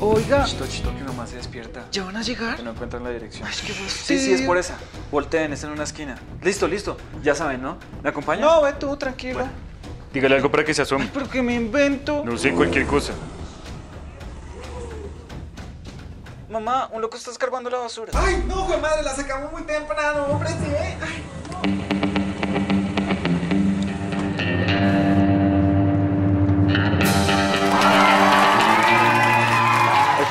Oiga. Chito, chito, que nomás se despierta. ¿Ya van a llegar? Que no encuentran la dirección. Ay, qué Sí, sí, es por esa. Volteen, está en una esquina. Listo, listo. Ya saben, ¿no? ¿Me acompañan? No, ve tú, tranquilo. Dígale algo para que se asome. Pero que me invento. No sé, cualquier cosa. Mamá, un loco está escarbando la basura. Ay, no, güey, madre, la sacamos muy temprano, hombre, sí, ¿eh? Ay.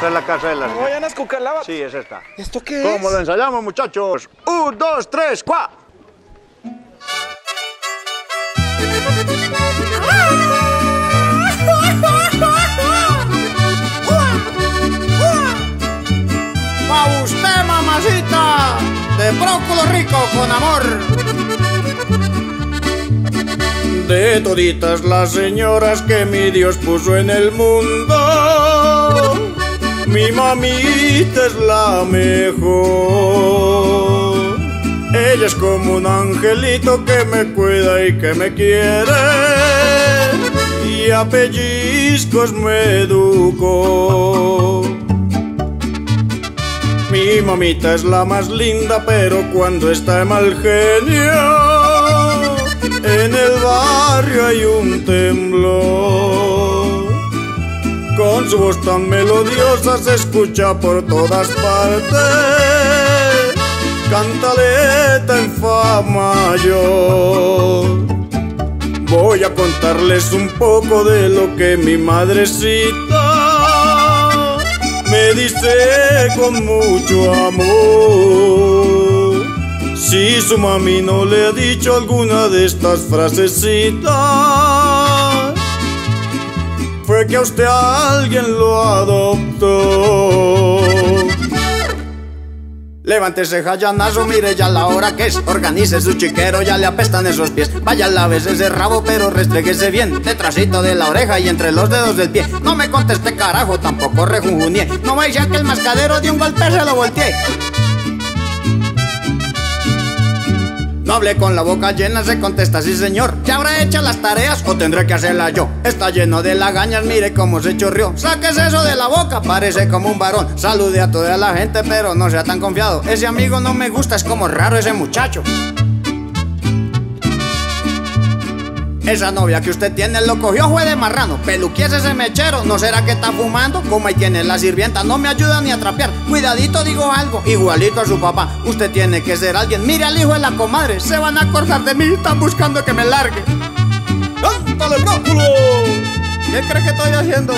Esta es la casa de las... No vayan a escucar la Sí, es esta. ¿Esto qué ¿Cómo es? lo ensayamos, muchachos? Un, dos, tres, cuá. Pa' usted, mamacita, de brócolo rico con amor. De toditas las señoras que mi Dios puso en el mundo, mi mamita es la mejor. Ella es como un angelito que me cuida y que me quiere, y a pellizcos me educó. Mi mamita es la más linda, pero cuando está de mal genio, en el barrio hay un temblor. Con su voz tan melodiosa se escucha por todas partes. Cantaleta en fa mayor. Voy a contarles un poco de lo que mi madrecita me dice con mucho amor. Si su mami no le ha dicho alguna de estas frasecitas, que a usted alguien lo adoptó. Levántese, jayanazo, mire ya la hora que es. Organice su chiquero, ya le apestan esos pies. Vaya, lávese ese rabo, pero restréguese bien. Detrásito de la oreja y entre los dedos del pie. No me conteste carajo, tampoco rejunjunie. No vaya que el mascadero de un golpe se lo volteé. No hable con la boca llena, se contesta, sí señor. ¿Ya habrá hecho las tareas o tendré que hacerlas yo? Está lleno de lagañas, mire cómo se chorrió. Sáquese eso de la boca, parece como un varón. Salude a toda la gente, pero no sea tan confiado. Ese amigo no me gusta, es como raro ese muchacho. Esa novia que usted tiene lo cogió fue de marrano. Peluquies ese mechero, ¿no será que está fumando? Como ahí tiene la sirvienta, no me ayuda ni a trapear. Cuidadito digo algo, igualito a su papá. Usted tiene que ser alguien. Mire al hijo de la comadre, se van a acordar de mí, están buscando que me largue. ¡Ándale, brócolo! ¿Qué cree que estoy haciendo?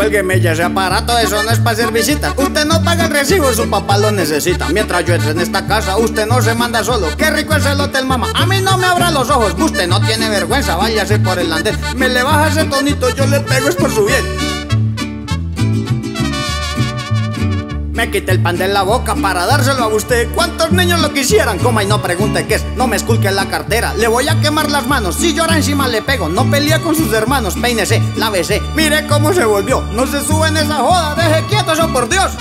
Cuélgueme ya ese aparato, eso no es para hacer visitas. Usted no paga el recibo, su papá lo necesita. Mientras yo esté en esta casa, usted no se manda solo. Qué rico es el hotel, mamá. A mí no me abra los ojos. Usted no tiene vergüenza, váyase por el andén. Me le baja ese tonito, yo le pego es por su bien. Me quité el pan de la boca para dárselo a usted. ¿Cuántos niños lo quisieran? Coma y no pregunte qué es. No me esculque la cartera. Le voy a quemar las manos. Si llora encima le pego. No pelea con sus hermanos. Peínese, lávese. Mire cómo se volvió. No se sube en esa joda. Deje quieto eso por Dios.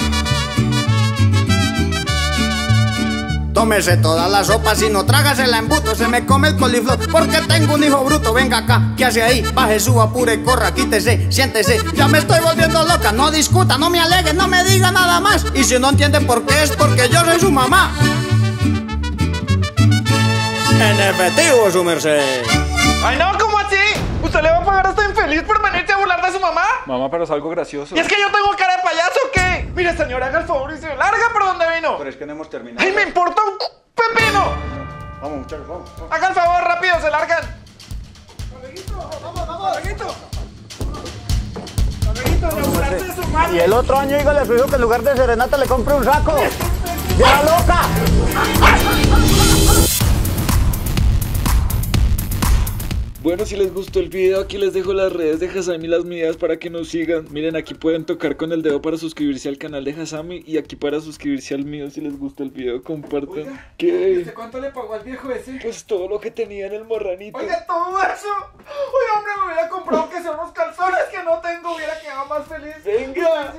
Tómese toda la sopa, si no trágase la embuto, se me come el coliflor, porque tengo un hijo bruto, venga acá, ¿qué hace ahí? Baje, suba, apure, corra, quítese, siéntese, ya me estoy volviendo loca, no discuta, no me alegue, no me diga nada más, y si no entiende por qué es porque yo soy su mamá. En efectivo, su merced. Ay, no, ¿cómo así? ¿Usted le va a pagar a esta infeliz por venirse a burlar de su mamá? Mamá, pero es algo gracioso. ¿Y es que yo tengo cara de payaso? Mire, señora, haga el favor y se larga por donde vino. Pero es que no hemos terminado. ¡Ay, me importa un pepino! Vamos, muchachos, vamos. vamos. Haga el favor, rápido, se largan. Y el otro año, dígale a su hijo que en lugar de serenata le compre un saco. ¡Vieja loca! Bueno, si les gustó el video, aquí les dejo las redes de Hasami y las mías para que nos sigan. Miren, aquí pueden tocar con el dedo para suscribirse al canal de Hasami y aquí para suscribirse al mío. Si les gustó el video, compartan. ¿Qué? cuánto le pagó al viejo ese? Pues todo lo que tenía en el morranito. Oiga, todo eso. Oye, hombre, me hubiera comprado que son unos calzones que no tengo. Hubiera quedado más feliz. Venga.